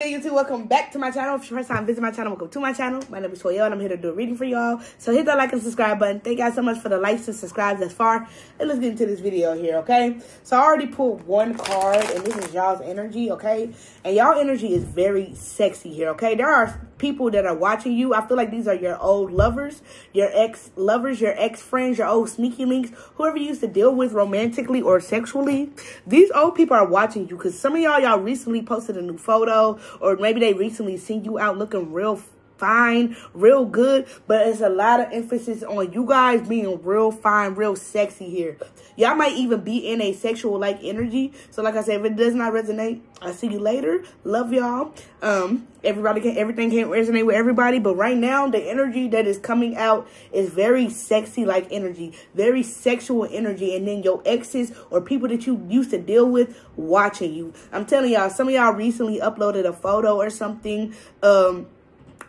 Hey YouTube, welcome back to my channel. If it's your first time visiting my channel, welcome to my channel. My name is Toya and I'm here to do a reading for y'all. So hit that like and subscribe button. Thank you guys so much for the likes and subscribes thus far. And let's get into this video here, okay? So I already pulled one card and this is y'all's energy, okay? And y'all energy is very sexy here, okay? There are people that are watching you. I feel like these are your old lovers, your ex lovers, your ex friends, your old sneaky links, whoever you used to deal with romantically or sexually. These old people are watching you because some of y'all, y'all recently posted a new photo or maybe they recently seen you out looking real fine, real good, but it's a lot of emphasis on you guys being real fine, real sexy here. Y'all might even be in a sexual like energy. So like I said, if it does not resonate, I'll see you later. Love y'all. Um, everybody can everything can't resonate with everybody, but right now the energy that is coming out is very sexy like energy, very sexual energy, and then your exes or people that you used to deal with watching you. I'm telling y'all, some of y'all recently uploaded a photo or something. Um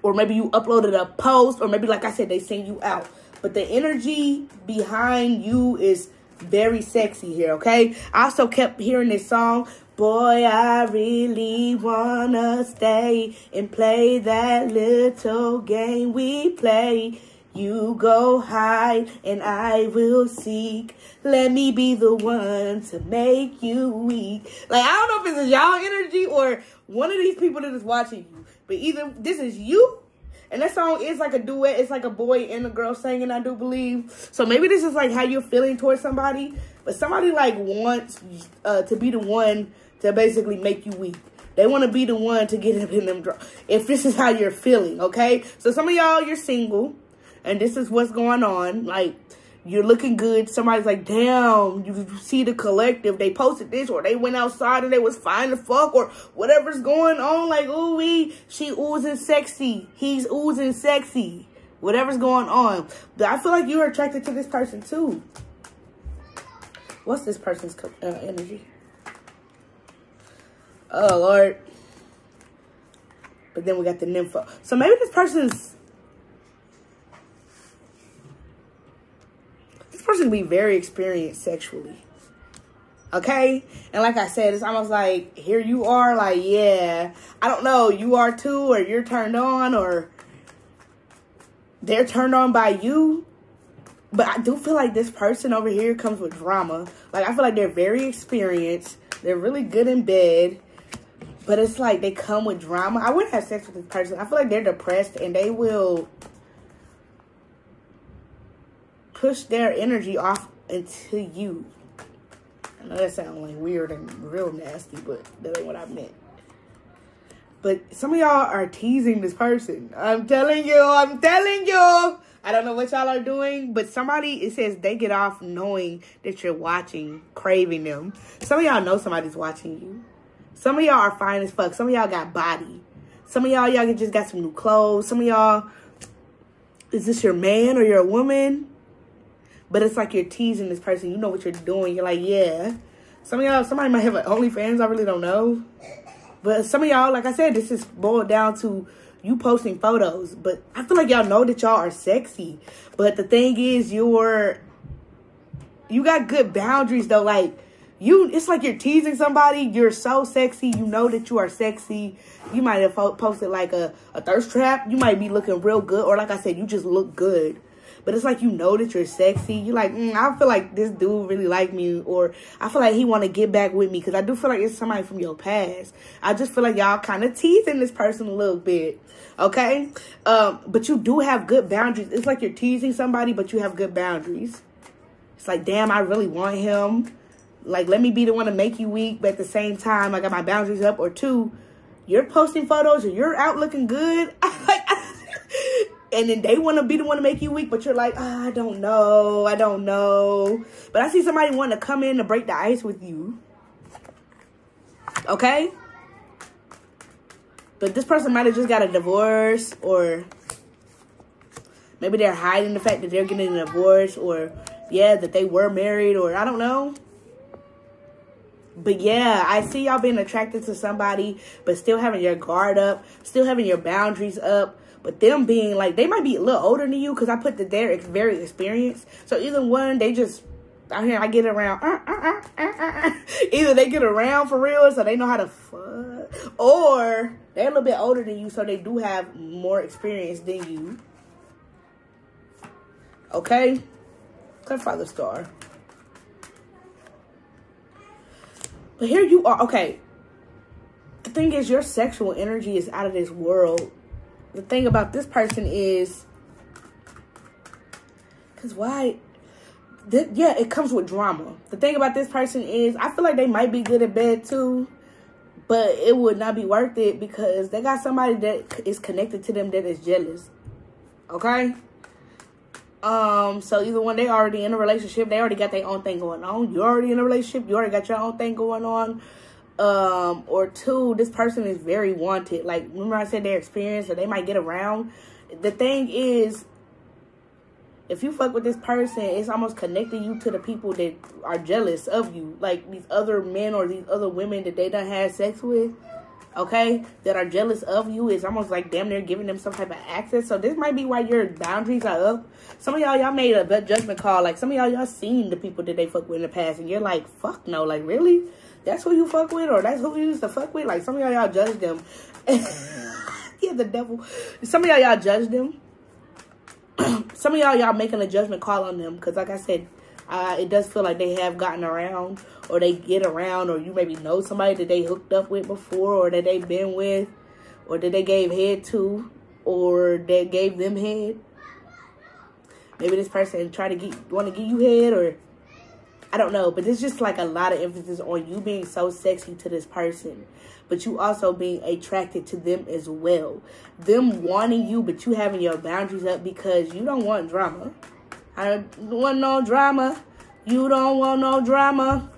or maybe you uploaded a post, or maybe, like I said, they send you out. But the energy behind you is very sexy here, okay? I also kept hearing this song, Boy, I really wanna stay and play that little game we play. You go hide and I will seek. Let me be the one to make you weak. Like, I don't know if it's y'all energy or one of these people that is watching you. But either this is you, and that song is like a duet. It's like a boy and a girl singing, I do believe. So maybe this is like how you're feeling towards somebody. But somebody like wants uh, to be the one to basically make you weak. They want to be the one to get up in them. If this is how you're feeling, okay? So some of y'all, you're single. And this is what's going on. Like, you're looking good. Somebody's like, damn, you see the collective. They posted this or they went outside and they was fine to fuck or whatever's going on. Like, ooh, wee, she oozing sexy. He's oozing sexy. Whatever's going on. But I feel like you're attracted to this person too. What's this person's uh, energy? Oh, Lord. But then we got the nympho. So maybe this person's person be very experienced sexually. Okay? And like I said, it's almost like here you are, like, yeah, I don't know, you are too, or you're turned on, or they're turned on by you. But I do feel like this person over here comes with drama. Like, I feel like they're very experienced. They're really good in bed. But it's like they come with drama. I wouldn't have sex with this person. I feel like they're depressed and they will push their energy off into you. I know that sounds like weird and real nasty, but that ain't what I meant. But some of y'all are teasing this person. I'm telling you, I'm telling you. I don't know what y'all are doing, but somebody, it says they get off knowing that you're watching, craving them. Some of y'all know somebody's watching you. Some of y'all are fine as fuck. Some of y'all got body. Some of y'all, y'all just got some new clothes. Some of y'all, is this your man or your woman? But it's like you're teasing this person. You know what you're doing. You're like, yeah. Some of y'all, somebody might have an OnlyFans. I really don't know. But some of y'all, like I said, this is boiled down to you posting photos. But I feel like y'all know that y'all are sexy. But the thing is, you're, you got good boundaries though. Like, you, it's like you're teasing somebody. You're so sexy. You know that you are sexy. You might have posted like a, a thirst trap. You might be looking real good. Or like I said, you just look good but it's like you know that you're sexy. You're like, mm, I feel like this dude really like me, or I feel like he want to get back with me because I do feel like it's somebody from your past. I just feel like y'all kind of teasing this person a little bit, okay? Um, but you do have good boundaries. It's like you're teasing somebody, but you have good boundaries. It's like, damn, I really want him. Like, let me be the one to make you weak, but at the same time, I got my boundaries up. Or two, you're posting photos or you're out looking good. and then they want to be the one to make you weak, but you're like, oh, I don't know, I don't know. But I see somebody wanting to come in to break the ice with you. Okay? But this person might have just got a divorce, or maybe they're hiding the fact that they're getting a divorce, or yeah, that they were married, or I don't know. But yeah, I see y'all being attracted to somebody, but still having your guard up, still having your boundaries up but them being like, they might be a little older than you because I put the they're very experienced. So either one, they just out here I get around. Uh, uh, uh, Either they get around for real, so they know how to fuck, or they're a little bit older than you, so they do have more experience than you. Okay, Father Star. But here you are. Okay, the thing is, your sexual energy is out of this world. The thing about this person is, because why? Th- yeah, it comes with drama. The thing about this person is, I feel like they might be good at bed too, but it would not be worth it because they got somebody that is connected to them that is jealous. Okay? Um, so either when they already in a relationship, they already got their own thing going on. You're already in a relationship, you already got your own thing going on. Um, or two, this person is very wanted. Like remember I said their experience or they might get around. The thing is, if you fuck with this person, it's almost connecting you to the people that are jealous of you. Like these other men or these other women that they don't have sex with okay, that are jealous of you is almost like damn near giving them some type of access. So this might be why your boundaries are up. Some of y'all, y'all made a judgment call. Like some of y'all, y'all seen the people that they fuck with in the past, and you're like, fuck no, like really? That's who you fuck with, or that's who you used to fuck with? Like some of y'all, y'all judge them. yeah, the devil. Some of y'all, y'all judge them. some of y'all, y'all making a judgment call on them because, like I said, uh, it does feel like they have gotten around or they get around or you maybe know somebody that they hooked up with before or that they've been with or that they gave head to or that gave them head. Maybe this person tried to get want to give you head or I don't know, but there's just like a lot of emphasis on you being so sexy to this person, but you also being attracted to them as well. Them wanting you, but you having your boundaries up because you don't want drama. I don't want no drama. You don't want no drama.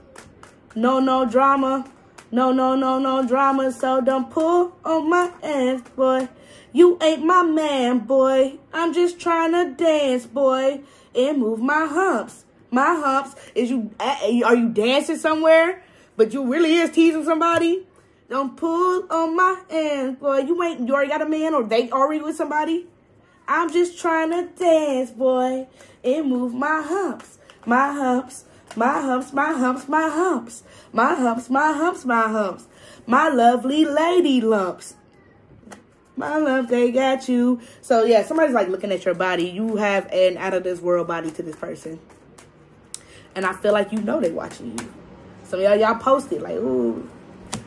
No, no drama. No, no, no, no drama. So don't pull on my ass, boy. You ain't my man, boy. I'm just trying to dance, boy, and move my humps. My humps is you. Eh, are you dancing somewhere? But you really is teasing somebody. Don't pull on my ass, boy. You ain't. You already got a man, or they already with somebody. I'm just trying to dance, boy, and move my humps, my humps, my humps, my humps, my humps, my humps, my humps, my humps, my lovely lady lumps. My love, they got you. So yeah, somebody's like looking at your body. You have an out of this world body to this person. And I feel like you know they watching you. Of y'all y'all posted like, ooh,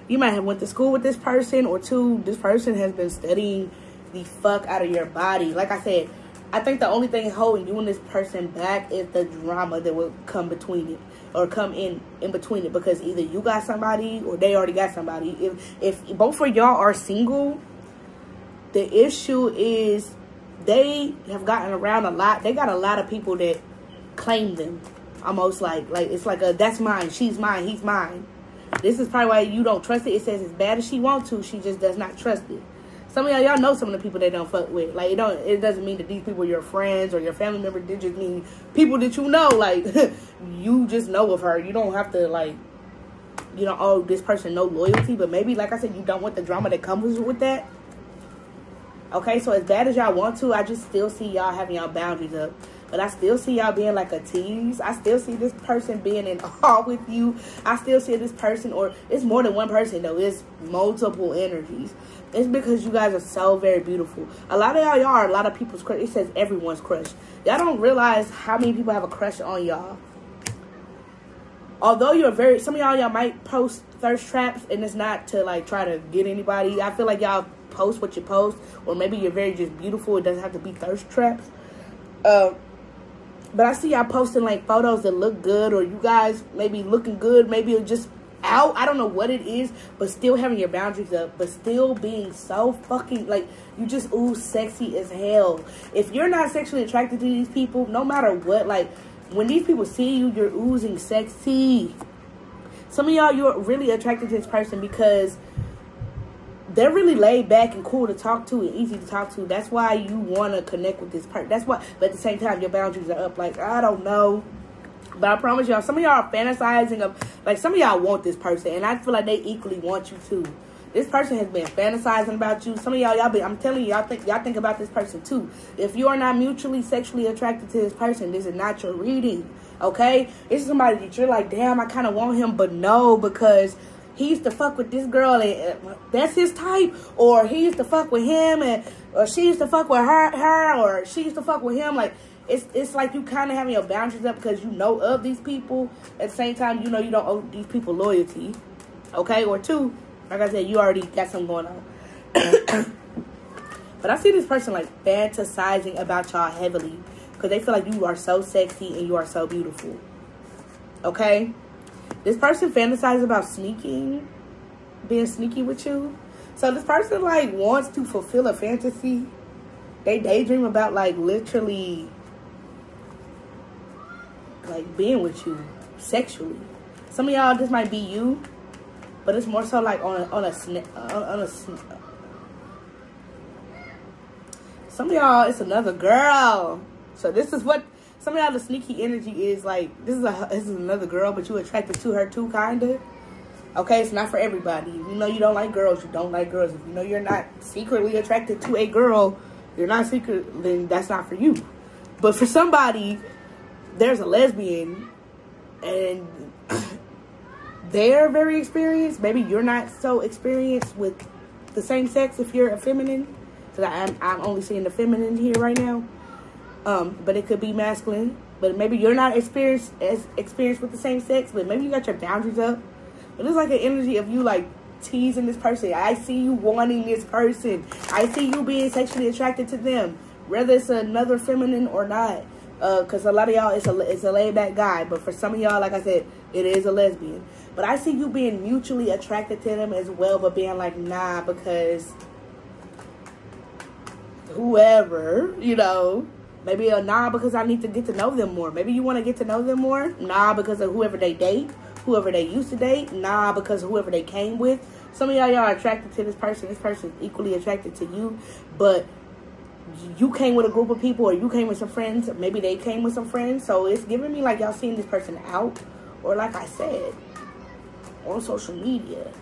you might have went to school with this person or two, this person has been studying the fuck out of your body. Like I said, I think the only thing holding you and this person back is the drama that will come between it or come in in between it because either you got somebody or they already got somebody. If if both of y'all are single, the issue is they have gotten around a lot. They got a lot of people that claim them. Almost like like it's like a that's mine, she's mine, he's mine. This is probably why you don't trust it. It says as bad as she wants to, she just does not trust it. Some of y'all, y'all know some of the people they don't fuck with. Like it don't, it doesn't mean that these people are your friends or your family members. It just mean people that you know. Like you just know of her. You don't have to like, you know, oh this person no loyalty. But maybe, like I said, you don't want the drama that comes with that. Okay, so as bad as y'all want to, I just still see y'all having y'all boundaries up. But I still see y'all being like a tease. I still see this person being in awe with you. I still see this person, or it's more than one person though. It's multiple energies. It's because you guys are so very beautiful. A lot of y'all, y'all are a lot of people's crush. It says everyone's crush. Y'all don't realize how many people have a crush on y'all. Although you're very, some of y'all, y'all might post thirst traps, and it's not to like try to get anybody. I feel like y'all post what you post, or maybe you're very just beautiful. It doesn't have to be thirst traps. Uh, but I see y'all posting like photos that look good, or you guys maybe looking good, maybe just out. I don't know what it is, but still having your boundaries up, but still being so fucking like you just ooh sexy as hell. If you're not sexually attracted to these people, no matter what, like when these people see you, you're oozing sexy. Some of y'all you're really attracted to this person because they're really laid back and cool to talk to and easy to talk to. That's why you want to connect with this person. That's why, but at the same time, your boundaries are up. Like I don't know but I promise y'all, some of y'all are fantasizing of, like, some of y'all want this person, and I feel like they equally want you too. This person has been fantasizing about you. Some of y'all, y'all be, I'm telling you, y'all think y'all think about this person too. If you are not mutually sexually attracted to this person, this is not your reading. Okay? This is somebody that you're like, damn, I kind of want him, but no, because he used to fuck with this girl and that's his type, or he used to fuck with him and or she used to fuck with her, her, or she used to fuck with him. Like it's it's like you kind of having your boundaries up because you know of these people. At the same time, you know you don't owe these people loyalty. Okay, or two, like I said, you already got something going on. but I see this person like fantasizing about y'all heavily because they feel like you are so sexy and you are so beautiful. Okay, this person fantasizes about sneaking, being sneaky with you. So this person like wants to fulfill a fantasy. They daydream about like literally like being with you sexually. Some of y'all this might be you, but it's more so like on a on a uh, on a. Some of y'all it's another girl. So this is what some of y'all the sneaky energy is like. This is a this is another girl, but you attracted to her too, kinda. Okay, it's not for everybody. If you know you don't like girls, you don't like girls. If you know you're not secretly attracted to a girl, you're not secret, then that's not for you. But for somebody, there's a lesbian and they're very experienced. Maybe you're not so experienced with the same sex if you're a feminine. Because I'm, I'm only seeing the feminine here right now. Um, but it could be masculine. But maybe you're not experienced as experienced with the same sex, but maybe you got your boundaries up. But it's like an energy of you like teasing this person. I see you wanting this person. I see you being sexually attracted to them, whether it's another feminine or not. Because uh, a lot of y'all, it's a it's a laid back guy, but for some of y'all, like I said, it is a lesbian. But I see you being mutually attracted to them as well, but being like, nah, because whoever, you know, maybe a nah because I need to get to know them more. Maybe you want to get to know them more, nah because of whoever they date whoever they used to date. Nah, because whoever they came with. Some of y'all y'all are attracted to this person. This person is equally attracted to you, but you came with a group of people or you came with some friends. Maybe they came with some friends. So it's giving me like y'all seeing this person out, or like I said, on social media.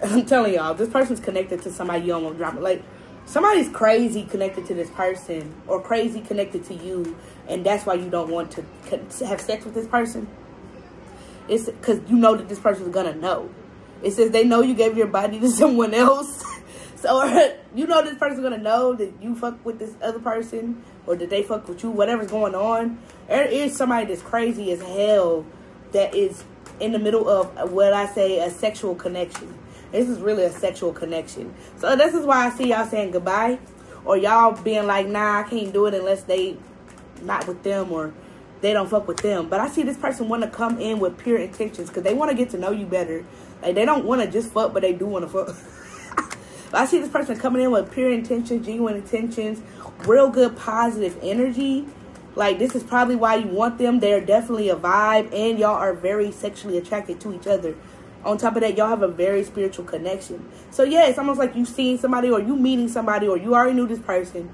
I'm telling y'all, this person's connected to somebody you don't want drama. Like somebody's crazy connected to this person or crazy connected to you and that's why you don't want to have sex with this person? It's because you know that this person is gonna know. It says they know you gave your body to someone else. So you know this person's gonna know that you fuck with this other person or that they fuck with you whatever's going on. There is somebody that's crazy as hell that is in the middle of what i say a sexual connection this is really a sexual connection. So this is why I see y'all saying goodbye. Or y'all being like, nah, I can't do it unless they not with them or they don't fuck with them. But I see this person want to come in with pure intentions because they want to get to know you better. Like they don't want to just fuck, but they do want to fuck. I see this person coming in with pure intentions, genuine intentions, real good positive energy. Like this is probably why you want them. They're definitely a vibe, and y'all are very sexually attracted to each other on top of that, y'all have a very spiritual connection. So yeah, it's almost like you seeing somebody or you meeting somebody or you already knew this person.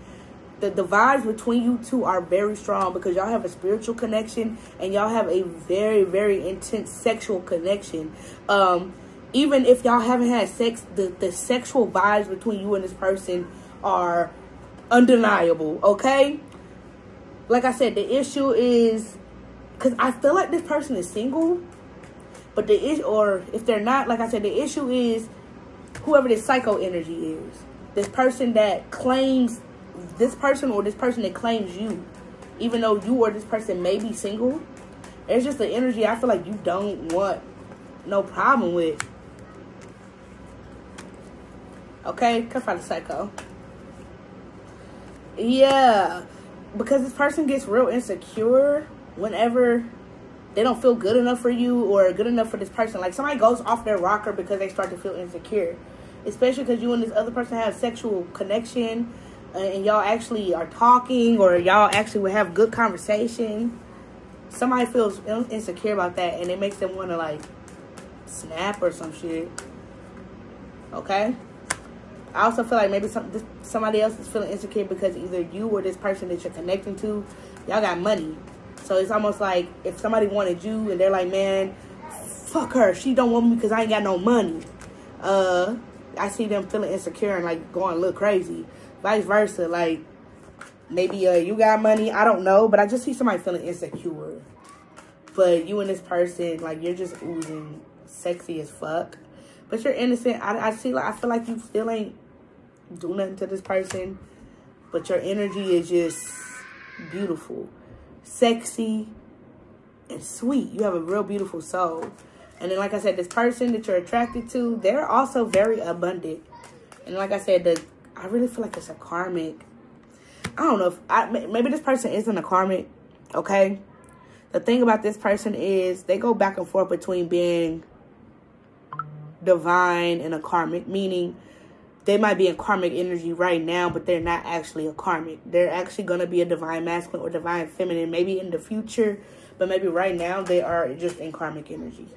The, vibes between you two are very strong because y'all have a spiritual connection and y'all have a very, very intense sexual connection. Um, even if y'all haven't had sex, the, the sexual vibes between you and this person are undeniable, okay? Like I said, the issue is because I feel like this person is single but the issue, or if they're not, like I said, the issue is whoever this psycho energy is. This person that claims this person or this person that claims you, even though you or this person may be single. It's just the energy I feel like you don't want no problem with. Okay, come find the psycho. Yeah, because this person gets real insecure whenever they don't feel good enough for you or good enough for this person. Like somebody goes off their rocker because they start to feel insecure, especially because you and this other person have sexual connection uh, and y'all actually are talking or y'all actually will have good conversation. Somebody feels insecure about that and it makes them want to like snap or some shit. Okay. I also feel like maybe some this, somebody else is feeling insecure because either you or this person that you're connecting to, y'all got money so it's almost like if somebody wanted you and they're like, man, fuck her. She don't want me because I ain't got no money. Uh, I see them feeling insecure and like going a little crazy. Vice versa, like maybe uh you got money, I don't know, but I just see somebody feeling insecure. But you and this person, like you're just oozing sexy as fuck. But you're innocent. I, I see like I feel like you still ain't do nothing to this person. But your energy is just beautiful. Sexy and sweet. You have a real beautiful soul. And then, like I said, this person that you're attracted to, they're also very abundant. And like I said, the I really feel like it's a karmic. I don't know if I maybe this person isn't a karmic. Okay, the thing about this person is they go back and forth between being divine and a karmic, meaning they might be in karmic energy right now, but they're not actually a karmic. They're actually going to be a divine masculine or divine feminine, maybe in the future, but maybe right now they are just in karmic energy.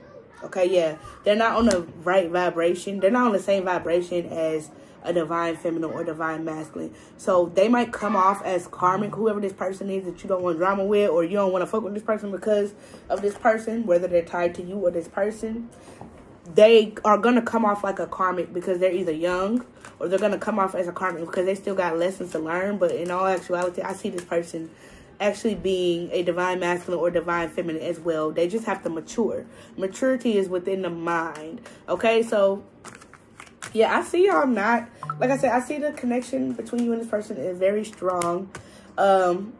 Okay, yeah. They're not on the right vibration. They're not on the same vibration as a divine feminine or divine masculine. So they might come off as karmic, whoever this person is that you don't want drama with, or you don't want to fuck with this person because of this person, whether they're tied to you or this person. They are gonna come off like a karmic because they're either young or they're gonna come off as a karmic because they still got lessons to learn. But in all actuality, I see this person actually being a divine masculine or divine feminine as well. They just have to mature. Maturity is within the mind. Okay, so yeah, I see y'all not like I said, I see the connection between you and this person is very strong. Um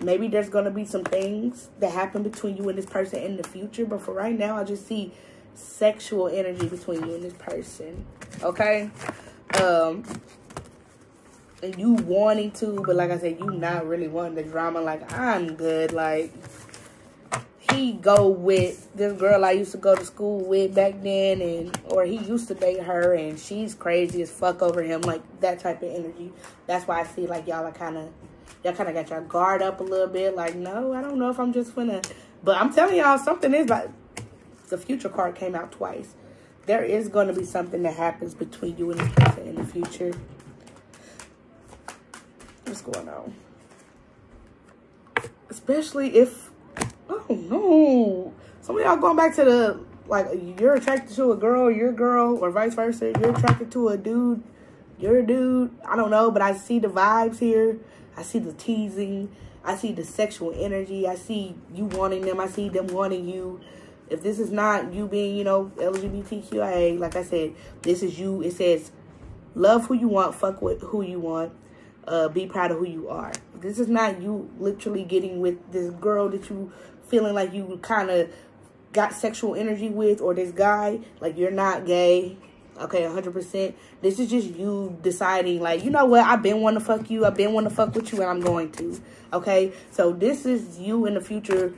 maybe there's gonna be some things that happen between you and this person in the future, but for right now I just see sexual energy between you and this person. Okay? Um and you wanting to, but like I said, you not really wanting the drama. Like I'm good. Like he go with this girl I used to go to school with back then, and or he used to date her, and she's crazy as fuck over him. Like that type of energy. That's why I see like y'all are kind of y'all kind of got your guard up a little bit. Like no, I don't know if I'm just gonna. But I'm telling y'all, something is about. The future card came out twice. There is going to be something that happens between you and this person in the future. What's going on? Especially if, oh no, some of y'all going back to the, like, you're attracted to a girl, you're a girl, or vice versa. You're attracted to a dude, you're a dude. I don't know, but I see the vibes here. I see the teasing. I see the sexual energy. I see you wanting them. I see them wanting you. If this is not you being, you know, LGBTQIA, like I said, this is you. It says, love who you want, fuck with who you want uh, be proud of who you are. This is not you literally getting with this girl that you feeling like you kind of got sexual energy with or this guy. Like you're not gay. Okay, 100%. This is just you deciding like, you know what? I've been wanting to fuck you. I've been wanting to fuck with you and I'm going to. Okay? So this is you in the future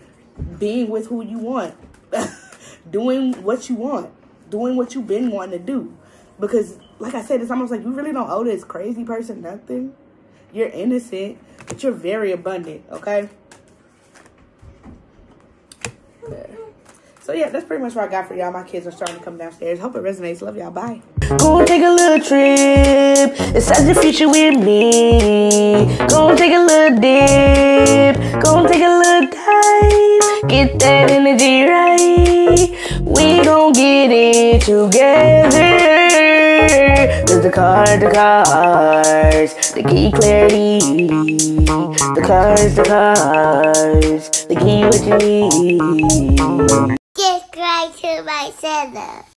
being with who you want. doing what you want. Doing what you've been wanting to do. Because like I said, it's almost like you really don't owe this crazy person nothing. You're innocent, but you're very abundant, okay? So yeah, that's pretty much what I got for y'all. My kids are starting to come downstairs. Hope it resonates. Love y'all. Bye. Go take a little trip inside the future with me. Go take a little dip. Go take a little dive. Get that energy right. We gon' get it together. Cause the cars, the cars, the key clarity. The cars, the cars, the key what you need. Get right to my center.